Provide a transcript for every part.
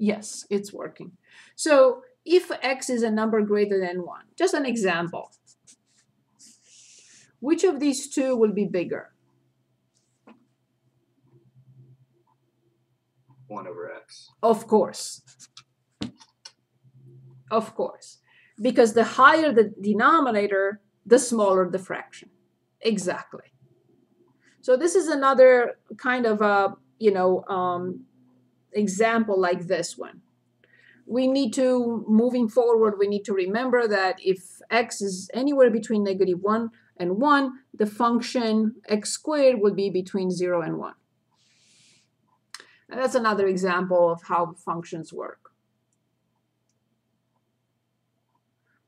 Yes, it's working. So if x is a number greater than 1, just an example, which of these two will be bigger? 1 over x. Of course. Of course. Because the higher the denominator, the smaller the fraction. Exactly. So this is another kind of a, you know, um, example like this one. We need to, moving forward, we need to remember that if x is anywhere between negative 1 and 1, the function x squared will be between 0 and 1. And that's another example of how functions work.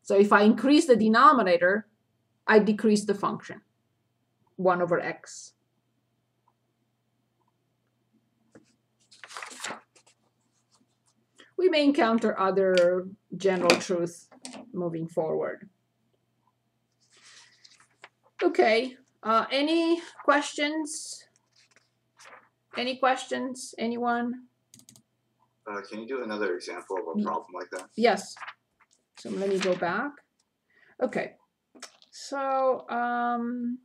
So if I increase the denominator, I decrease the function, 1 over x. We may encounter other general truths moving forward. Okay, uh, any questions? Any questions? Anyone? Uh, can you do another example of a Ye- problem like that? Yes. So let me go back. Okay. So, um,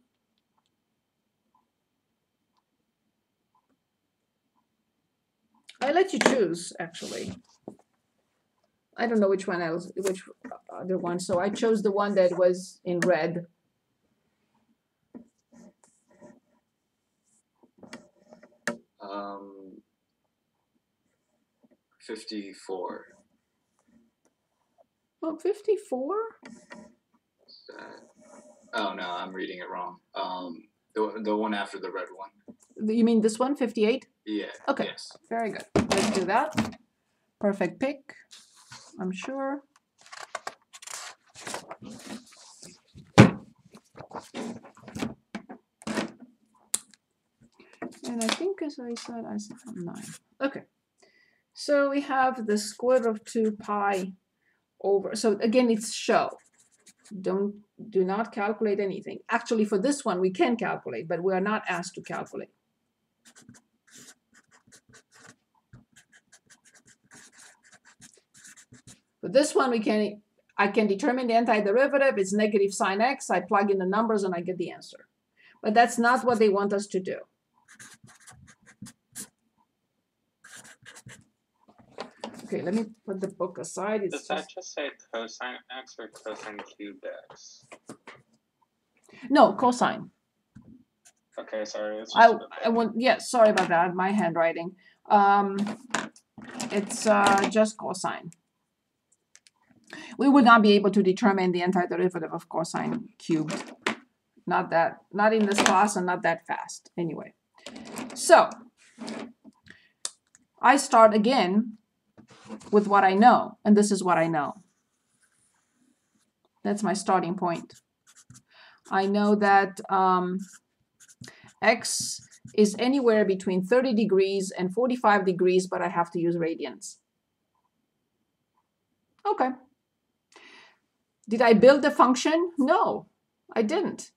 I let you choose actually. I don't know which one else, which other one. So I chose the one that was in red. Um, 54. Oh, 54? Oh no, I'm reading it wrong. Um, the the one after the red one. You mean this one, 58? Yeah. Okay. Yes. Very good. Let's do that. Perfect pick, I'm sure. And I think, as I said, I said 9. Okay. So we have the square root of 2 pi over. So again, it's show. Don't do not calculate anything. Actually, for this one, we can calculate, but we are not asked to calculate. For this one, we can I can determine the antiderivative. It's negative sine x. I plug in the numbers and I get the answer. But that's not what they want us to do. Okay, let me put the book aside. It's Does that just- say cosine x or cosine cubed x? no cosine. Okay, sorry. I I want yeah. Sorry about that. My handwriting. Um, it's uh, just cosine. We would not be able to determine the antiderivative of cosine cubed. Not that, not in this class and not that fast. Anyway, so I start again with what I know, and this is what I know. That's my starting point. I know that um, x is anywhere between 30 degrees and 45 degrees, but I have to use radians. Okay. Did I build the function? No, I didn't.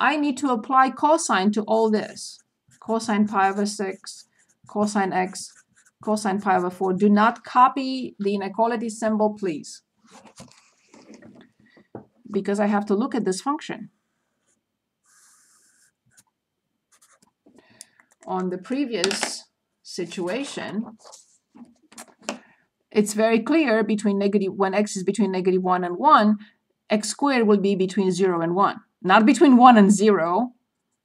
I need to apply cosine to all this. Cosine pi over 6, cosine x, cosine pi over 4. Do not copy the inequality symbol, please. Because I have to look at this function. on the previous situation, it's very clear between negative, when x is between negative 1 and 1, x squared will be between 0 and 1. Not between 1 and 0,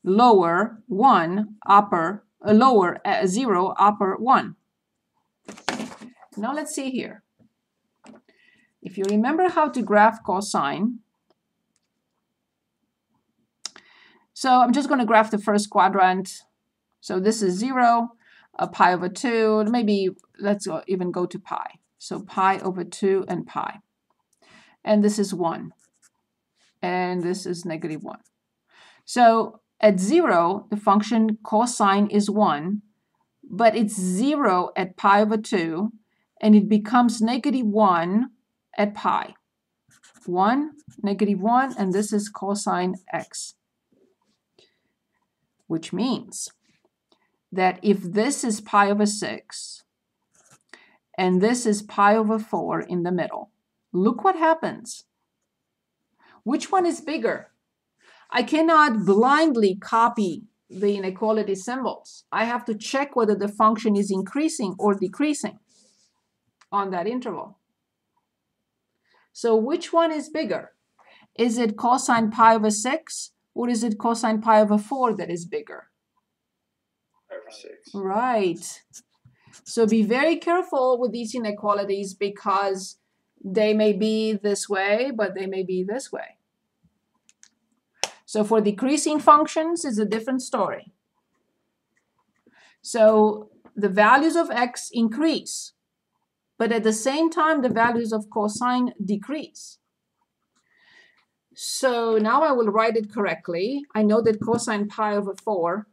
lower 1, upper, uh, lower uh, 0, upper 1. Now let's see here. If you remember how to graph cosine, so I'm just going to graph the first quadrant so this is 0, a pi over 2, maybe let's even go to pi. So pi over 2 and pi. And this is 1. And this is negative 1. So at 0, the function cosine is 1, but it's 0 at pi over 2, and it becomes negative 1 at pi. 1, negative 1, and this is cosine x. Which means that if this is pi over 6 and this is pi over 4 in the middle. Look what happens. Which one is bigger? I cannot blindly copy the inequality symbols. I have to check whether the function is increasing or decreasing on that interval. So which one is bigger? Is it cosine pi over 6 or is it cosine pi over 4 that is bigger? Six. Right. So be very careful with these inequalities because they may be this way, but they may be this way. So for decreasing functions is a different story. So the values of x increase, but at the same time the values of cosine decrease. So now I will write it correctly. I know that cosine pi over 4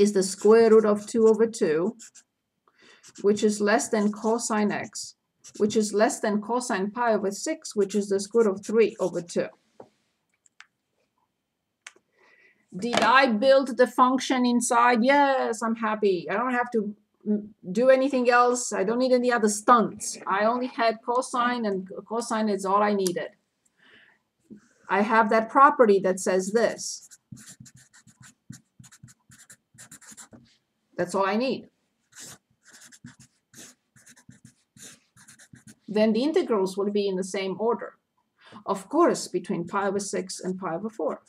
is the square root of 2 over 2, which is less than cosine x, which is less than cosine pi over 6, which is the square root of 3 over 2. Did I build the function inside? Yes, I'm happy. I don't have to do anything else. I don't need any other stunts. I only had cosine, and cosine is all I needed. I have that property that says this. That's all I need. Then the integrals will be in the same order. Of course, between pi over 6 and pi over 4.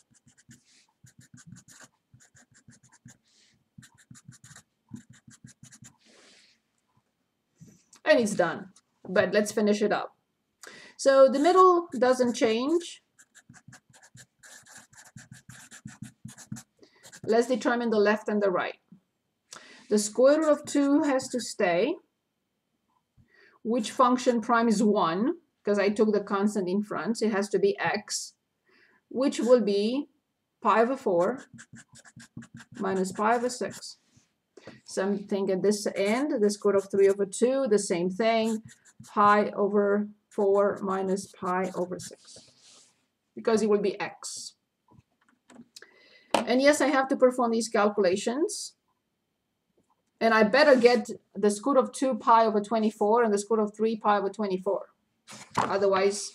And it's done. But let's finish it up. So the middle doesn't change. Let's determine the left and the right. The square root of 2 has to stay. Which function prime is 1? Because I took the constant in front. So it has to be x, which will be pi over 4 minus pi over 6. Something at this end, the square root of 3 over 2, the same thing, pi over 4 minus pi over 6. Because it will be x. And yes, I have to perform these calculations. And I better get the square of 2 pi over 24 and the square of 3 pi over 24. Otherwise,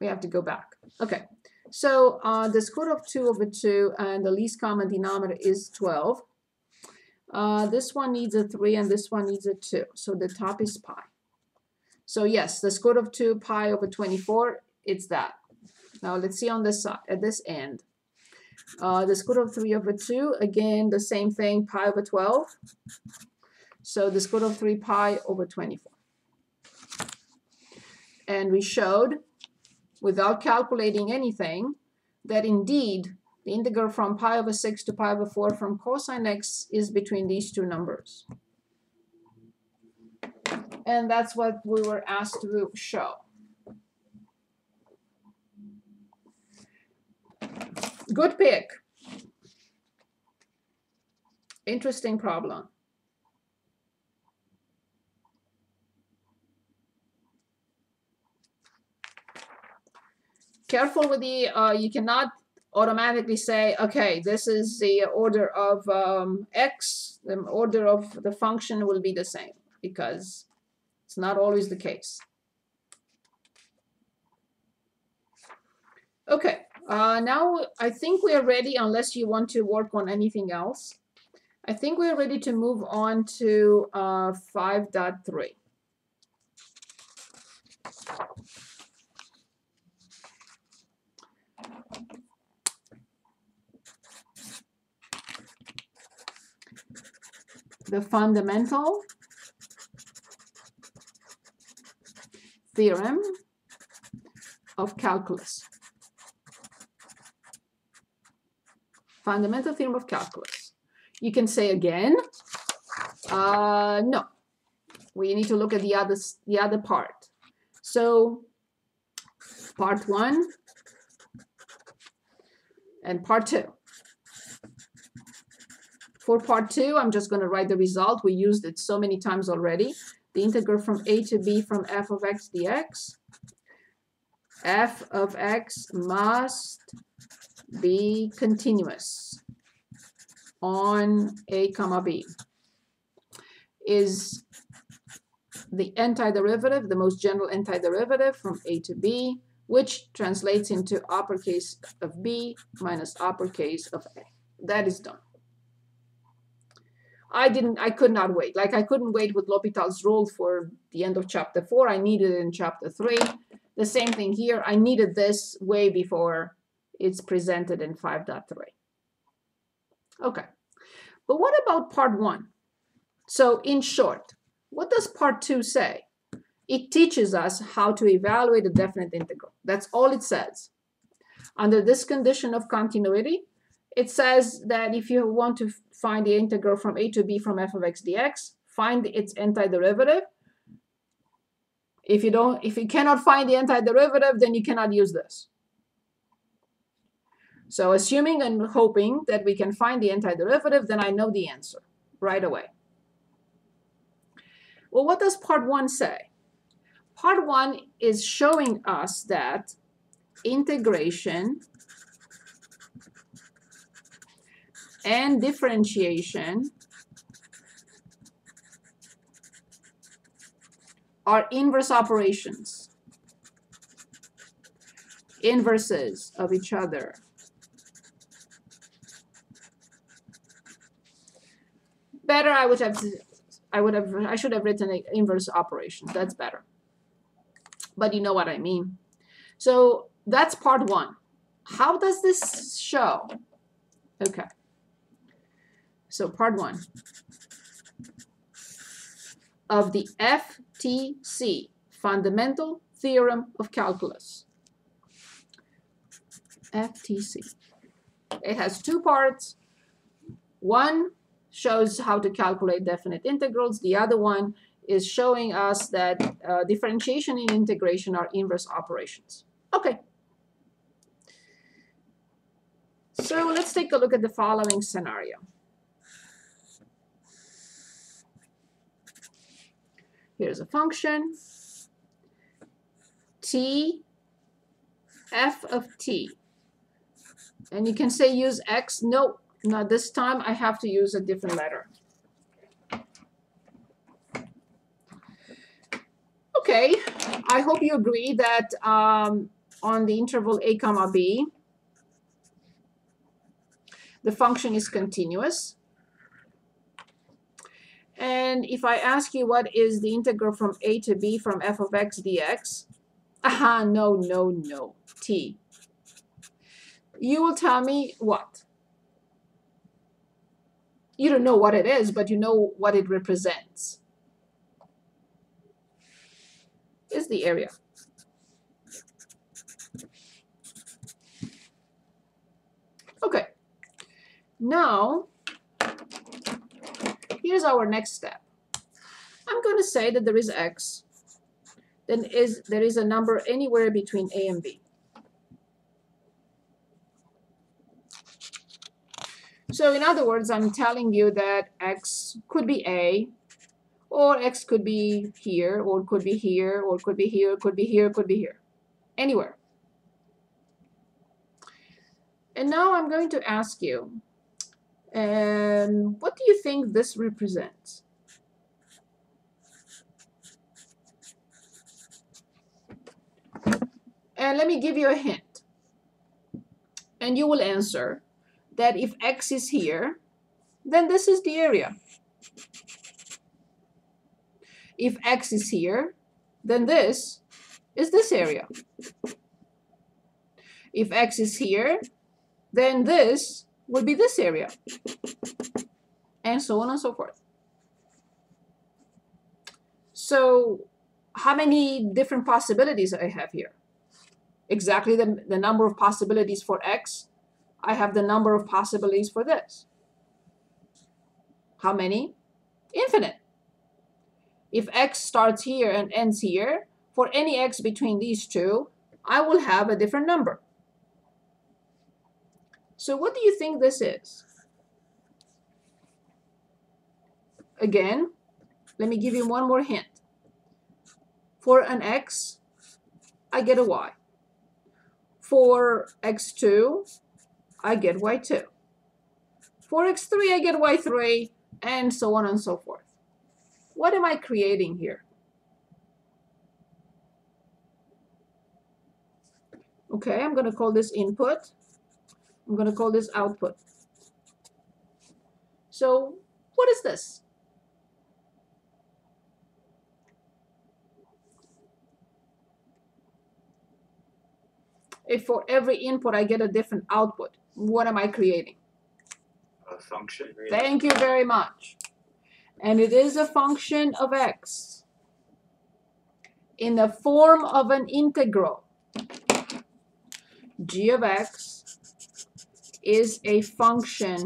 we have to go back. Okay, so uh, the square of 2 over 2 and the least common denominator is 12. Uh, this one needs a 3 and this one needs a 2. So the top is pi. So yes, the square of 2 pi over 24, it's that. Now let's see on this side, at this end. Uh, the square root of 3 over 2, again, the same thing, pi over 12. So the square root of 3 pi over 24. And we showed, without calculating anything, that indeed the integral from pi over 6 to pi over 4 from cosine x is between these two numbers. And that's what we were asked to show. Good pick. Interesting problem. Careful with the, uh, you cannot automatically say, okay, this is the order of um, x, the order of the function will be the same, because it's not always the case. Okay, uh, now I think we are ready, unless you want to work on anything else. I think we are ready to move on to uh, 5.3. The fundamental theorem of calculus. Fundamental theorem of calculus. You can say again, uh, no. We need to look at the other, the other part. So part one and part two. For part two, I'm just going to write the result. We used it so many times already. The integral from a to b from f of x dx. f of x must be continuous on a comma b is the antiderivative, the most general antiderivative from a to b, which translates into uppercase of b minus uppercase of a. That is done. I didn't, I could not wait. Like I couldn't wait with L'Hopital's rule for the end of chapter four. I needed it in chapter three. The same thing here. I needed this way before it's presented in 5.3. Okay, but what about part one? So in short, what does part two say? It teaches us how to evaluate a definite integral. That's all it says. Under this condition of continuity, it says that if you want to find the integral from a to b from f of x dx, find its antiderivative. If you don't, if you cannot find the antiderivative, then you cannot use this. So assuming and hoping that we can find the antiderivative, then I know the answer right away. Well, what does part one say? Part one is showing us that integration and differentiation are inverse operations, inverses of each other. Better, I would have, I would have, I should have written inverse operation. That's better. But you know what I mean. So that's part one. How does this show? Okay. So part one of the FTC, Fundamental Theorem of Calculus. FTC. It has two parts. One shows how to calculate definite integrals. The other one is showing us that uh, differentiation and integration are inverse operations. Okay. So let's take a look at the following scenario. Here's a function, t, f of t. And you can say use x. No, now this time I have to use a different letter. Okay, I hope you agree that um, on the interval a comma b, the function is continuous. And if I ask you what is the integral from a to b from f of x dx, aha, no, no, no, t. You will tell me what? You don't know what it is, but you know what it represents. Is the area. Okay. Now, here's our next step. I'm going to say that there is x, then is there is a number anywhere between a and b. So in other words, I'm telling you that x could be a, or x could be here, or could be here, or could be here, could be here, could be here, anywhere. And now I'm going to ask you, and what do you think this represents? And let me give you a hint. And you will answer that if x is here, then this is the area. If x is here, then this is this area. If x is here, then this would be this area. And so on and so forth. So how many different possibilities I have here? Exactly the, the number of possibilities for x. I have the number of possibilities for this. How many? Infinite. If x starts here and ends here, for any x between these two, I will have a different number. So what do you think this is? Again, let me give you one more hint. For an x, I get a y. For x2, I get y2. 4x3, I get y3, and so on and so forth. What am I creating here? Okay, I'm going to call this input. I'm going to call this output. So what is this? If for every input I get a different output what am I creating? A function. Thank you very much. And it is a function of x in the form of an integral. g of x is a function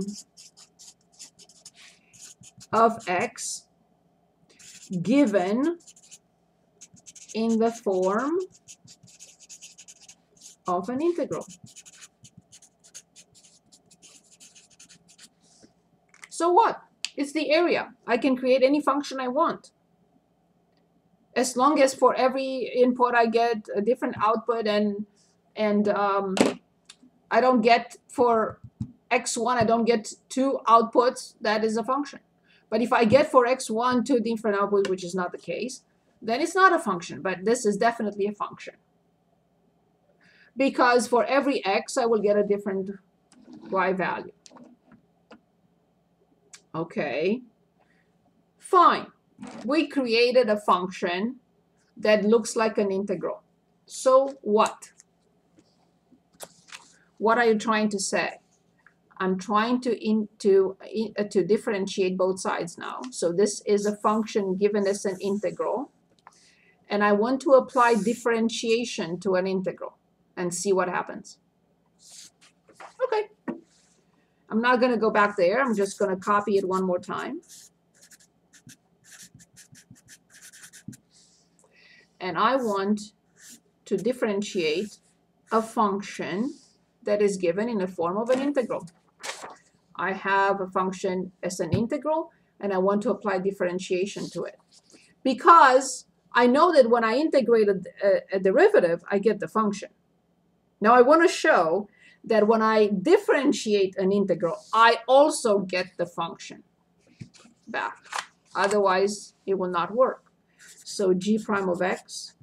of x given in the form of an integral. So what? It's the area. I can create any function I want. As long as for every input I get a different output and and um, I don't get for x1 I don't get two outputs, that is a function. But if I get for x1 two different outputs, which is not the case, then it's not a function, but this is definitely a function. Because for every x I will get a different y value. Okay, fine. We created a function that looks like an integral. So what? What are you trying to say? I'm trying to in, to in, uh, to differentiate both sides now. So this is a function given as an integral, and I want to apply differentiation to an integral and see what happens. Okay. I'm not going to go back there. I'm just going to copy it one more time. And I want to differentiate a function that is given in the form of an integral. I have a function as an integral, and I want to apply differentiation to it. Because I know that when I integrate a, a, a derivative, I get the function. Now I want to show that when I differentiate an integral, I also get the function back. Otherwise, it will not work. So g prime of x,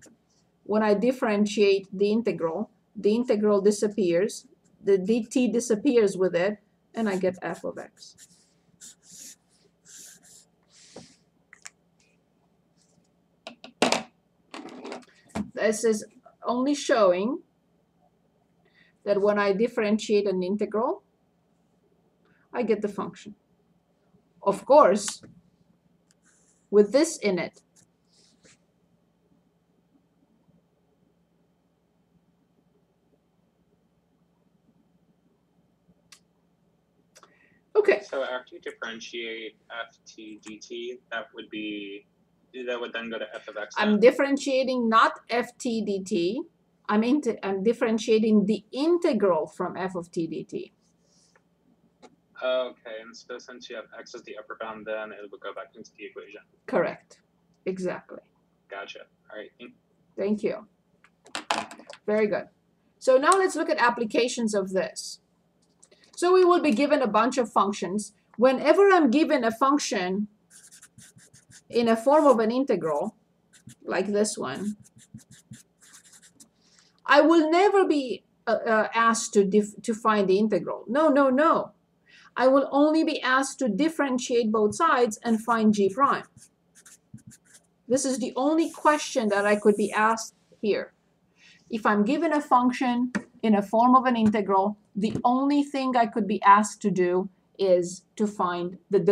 when I differentiate the integral, the integral disappears, the dt disappears with it, and I get f of x. This is only showing that when I differentiate an integral, I get the function. Of course, with this in it, Okay, So after you differentiate ft dt, that would be that would then go to f of x. I'm differentiating not ft dt, I'm, I'm differentiating the integral from f of t dt. Oh, okay, and so since you have x as the upper bound, then it would go back into the equation. Correct, exactly. Gotcha. All right. thank- Thank you. Very good. So now let's look at applications of this. So we will be given a bunch of functions. Whenever I'm given a function in a form of an integral, like this one, I will never be uh, uh, asked to, to find the integral. No, no, no. I will only be asked to differentiate both sides and find g prime. This is the only question that I could be asked here. If I'm given a function in a form of an integral, the only thing I could be asked to do is to find the